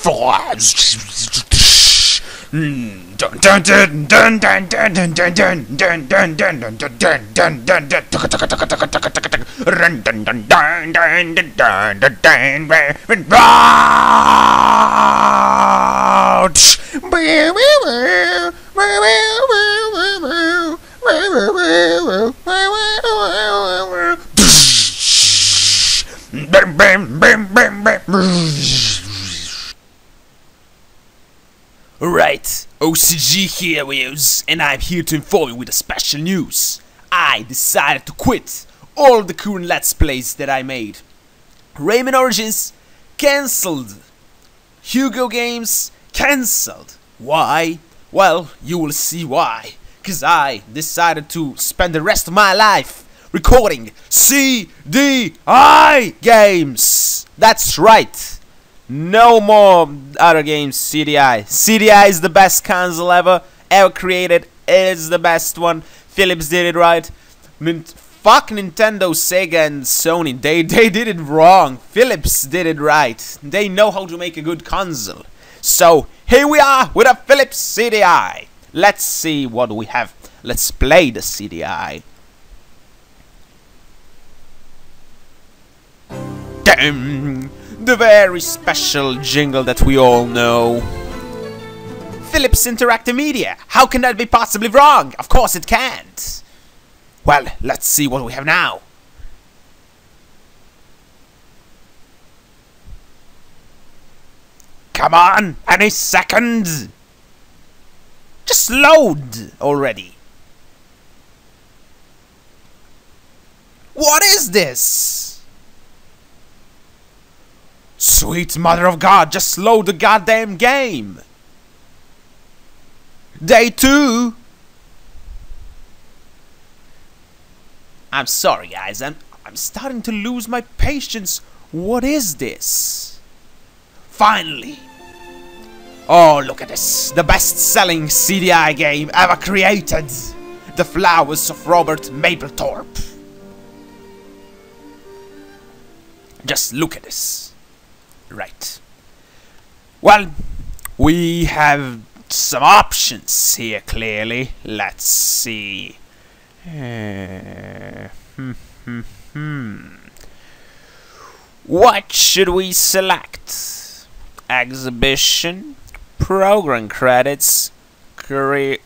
flies. Here Wheels, and I'm here to inform you with a special news. I decided to quit all the current Let's Plays that I made. Rayman Origins cancelled. Hugo Games cancelled. Why? Well, you will see why. Cause I decided to spend the rest of my life recording CDI games. That's right. No more other games, CDI. CDI is the best console ever, ever created. It is the best one. Philips did it right. Nin fuck Nintendo, Sega, and Sony. They they did it wrong. Philips did it right. They know how to make a good console. So here we are with a Philips CDI. Let's see what we have. Let's play the CDI. Damn the very special jingle that we all know. Philips Interactive Media. How can that be possibly wrong? Of course it can't. Well, let's see what we have now. Come on, any second. Just load already. What is this? Sweet mother of God, just slow the goddamn game. Day two. I'm sorry, guys. I'm I'm starting to lose my patience. What is this? Finally. Oh, look at this. The best-selling CDI game ever created. The Flowers of Robert Mapplethorpe. Just look at this. Right. Well, we have some options here, clearly. Let's see. Uh, hmm, hmm, hmm. What should we select? Exhibition, program credits, cura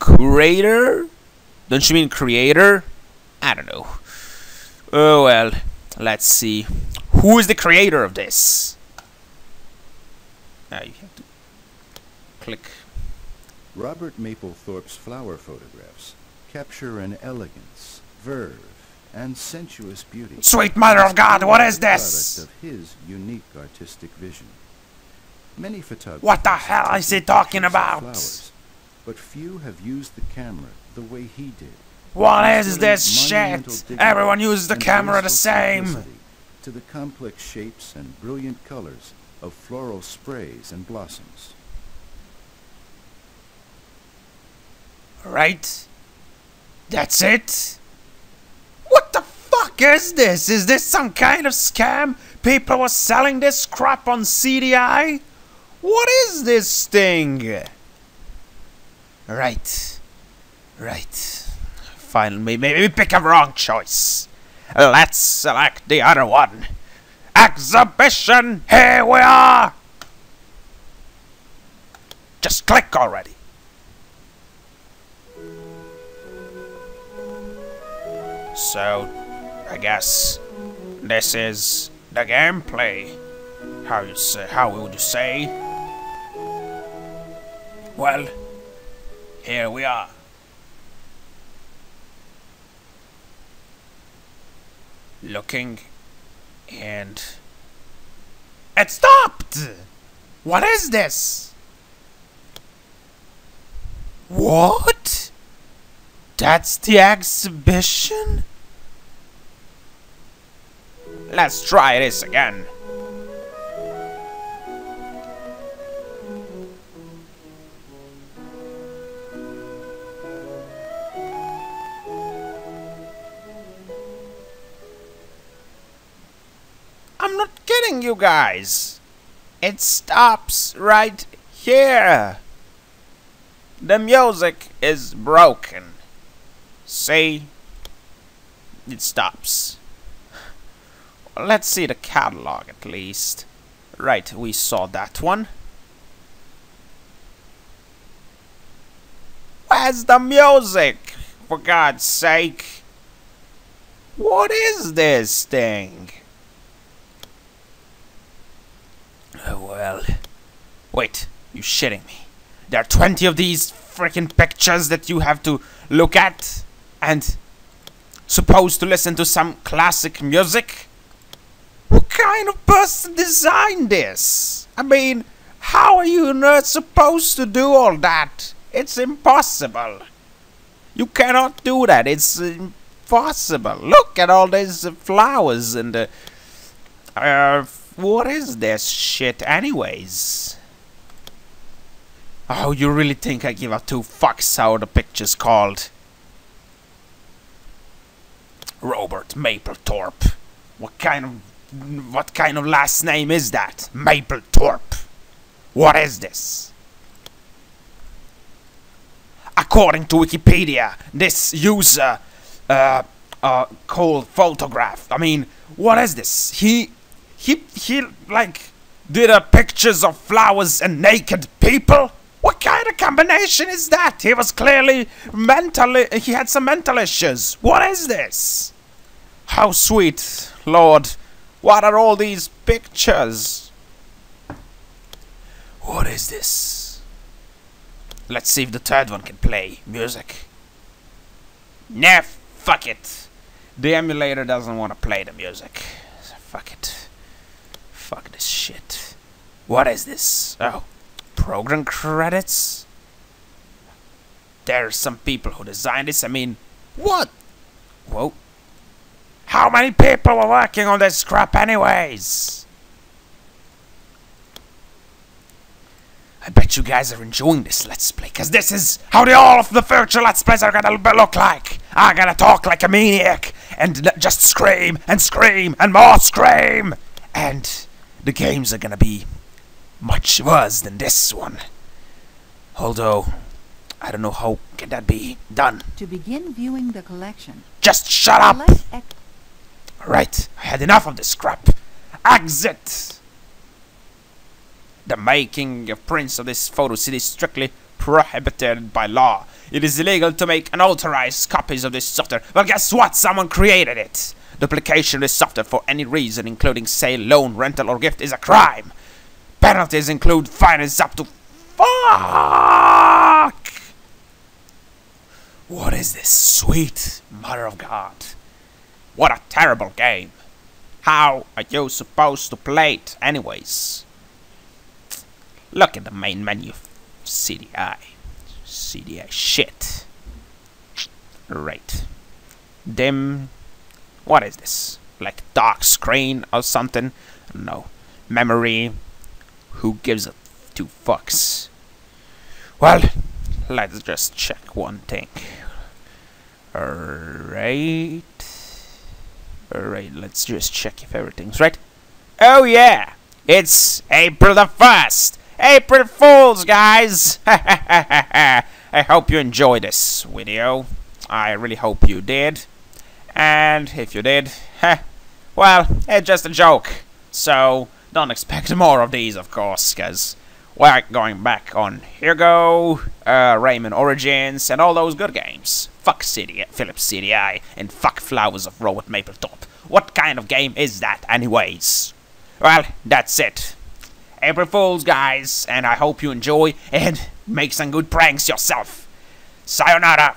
curator? Don't you mean creator? I don't know. Oh well, let's see. Who is the creator of this? Now you have to click. Robert Mapplethorpe's flower photographs capture an elegance, verve, and sensuous beauty. Sweet mother of God, what is Product this? of his unique artistic vision. Many photographers What the hell is he talking about? flowers, but few have used the camera the way he did. What is this shit? Everyone uses the camera the graceful same. simplicity To the complex shapes and brilliant colors of floral sprays and blossoms. Right? That's it? What the fuck is this? Is this some kind of scam? People were selling this crap on CDI? What is this thing? Right. Right. Finally, maybe we pick a wrong choice. Let's select the other one. Exhibition, here we are! Just click already. So, I guess this is the gameplay. How you say? How would you say? Well, here we are. Looking, and it stopped. What is this? What? That's the exhibition? Let's try this again. You guys. It stops right here. The music is broken. See? It stops. Let's see the catalog at least. Right, we saw that one. Where's the music? For God's sake. What is this thing? Oh, well. Wait, you shitting me? There are 20 of these freaking pictures that you have to look at and supposed to listen to some classic music? What kind of person designed this? I mean, how are you not supposed to do all that? It's impossible. You cannot do that. It's impossible. Look at all these flowers and the. Uh, what is this shit, anyways? Oh, you really think I give a two fucks how the picture's called? Robert Mapplethorpe. What kind of what kind of last name is that? Mapplethorpe. What is this? According to Wikipedia, this user uh uh called photograph. I mean, what is this? He he he like did a pictures of flowers and naked people? What kind of combination is that? He was clearly mentally he had some mental issues. What is this? How sweet, Lord. What are all these pictures? What is this? Let's see if the third one can play music. Nah, fuck it. The emulator doesn't want to play the music. So fuck it. Fuck this shit. What is this? Oh, program credits? There are some people who designed this. I mean, what? Whoa. How many people were working on this crap anyways? I bet you guys are enjoying this Let's Play, because this is how the all of the future Let's Plays are gonna look like. I'm gonna talk like a maniac, and just scream, and scream, and more scream. And the games are gonna be much worse than this one. Although, I don't know how can that be done. To begin viewing the collection, Just shut up! Right, I had enough of this crap. Exit! The making of prints of this photo city is strictly prohibited by law. It is illegal to make unauthorized copies of this software. Well, guess what? Someone created it. Duplication of this software for any reason, including sale, loan, rental, or gift, is a crime. Penalties include fines up to. Fuck! What is this sweet mother of God? What a terrible game. How are you supposed to play it anyways? Look at the main menu. CDI. CDI shit. Right. Dim. What is this? Like dark screen or something? No. Memory. Who gives a two fucks? Well, let's just check one thing. Alright. Alright, let's just check if everything's right. Oh yeah! It's April the 1st! April Fools, guys! I hope you enjoyed this video. I really hope you did. And if you did, well, it's just a joke. So, don't expect more of these, of course, because we're going back on Hugo, uh, Rayman Origins, and all those good games. Fuck CDI, Philips CDI, and fuck Flowers of Robert Mapletop. What kind of game is that, anyways? Well, that's it. April Fools, guys, and I hope you enjoy and make some good pranks yourself. Sayonara,